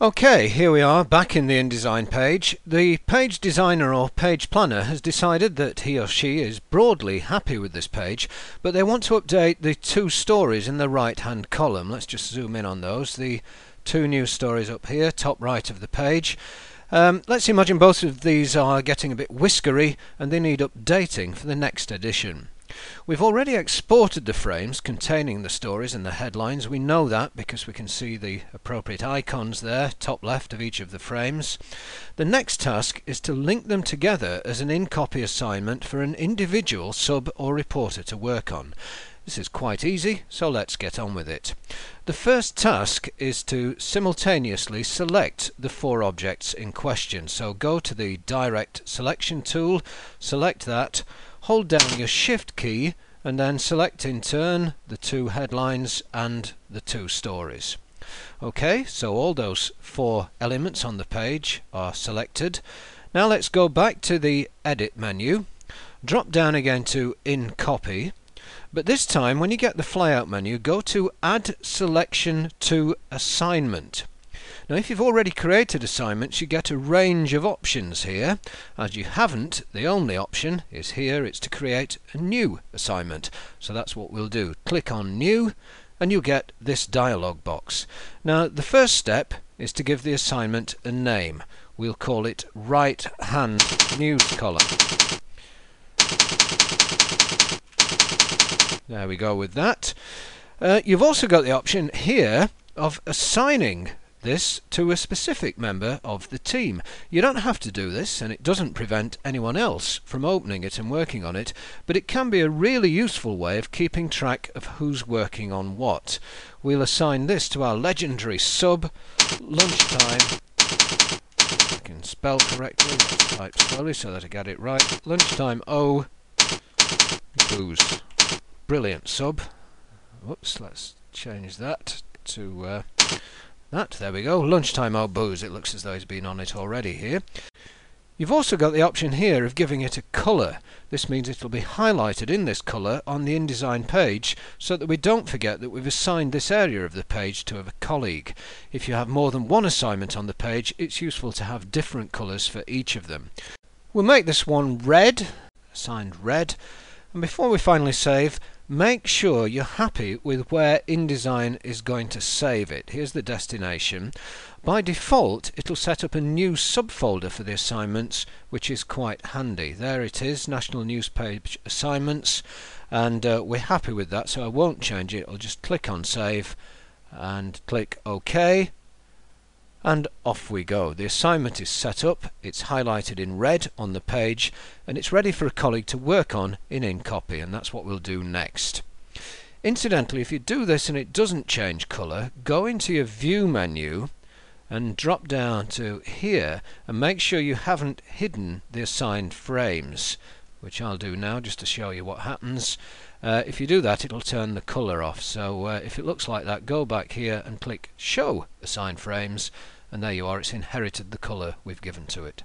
Okay, here we are back in the InDesign page. The page designer or page planner has decided that he or she is broadly happy with this page, but they want to update the two stories in the right hand column. Let's just zoom in on those. The two new stories up here, top right of the page. Um, let's imagine both of these are getting a bit whiskery and they need updating for the next edition. We've already exported the frames containing the stories and the headlines. We know that because we can see the appropriate icons there, top left of each of the frames. The next task is to link them together as an InCopy assignment for an individual sub or reporter to work on. This is quite easy, so let's get on with it. The first task is to simultaneously select the four objects in question. So go to the Direct Selection tool, select that, hold down your shift key and then select in turn the two headlines and the two stories. Okay, so all those four elements on the page are selected. Now let's go back to the edit menu, drop down again to InCopy, but this time when you get the flyout menu go to add selection to assignment. Now if you've already created assignments you get a range of options here. As you haven't, the only option is here, it's to create a new assignment. So that's what we'll do. Click on new and you'll get this dialog box. Now the first step is to give the assignment a name. We'll call it right hand news column. There we go with that. Uh, you've also got the option here of assigning this to a specific member of the team. You don't have to do this and it doesn't prevent anyone else from opening it and working on it, but it can be a really useful way of keeping track of who's working on what. We'll assign this to our legendary sub, lunchtime, I can spell correctly, let's type slowly so that I get it right, lunchtime O, booze. Brilliant sub. Whoops, let's change that to uh, that, there we go, lunchtime out booze. It looks as though he's been on it already here. You've also got the option here of giving it a colour. This means it will be highlighted in this colour on the InDesign page so that we don't forget that we've assigned this area of the page to a colleague. If you have more than one assignment on the page, it's useful to have different colours for each of them. We'll make this one red, assigned red, and before we finally save, make sure you're happy with where InDesign is going to save it. Here's the destination. By default it'll set up a new subfolder for the assignments which is quite handy. There it is, National Newspage Assignments and uh, we're happy with that so I won't change it. I'll just click on Save and click OK and off we go. The assignment is set up, it's highlighted in red on the page and it's ready for a colleague to work on in InCopy and that's what we'll do next. Incidentally, if you do this and it doesn't change colour, go into your View menu and drop down to here and make sure you haven't hidden the assigned frames which I'll do now just to show you what happens. Uh, if you do that it'll turn the colour off so uh, if it looks like that go back here and click show assigned frames and there you are it's inherited the colour we've given to it.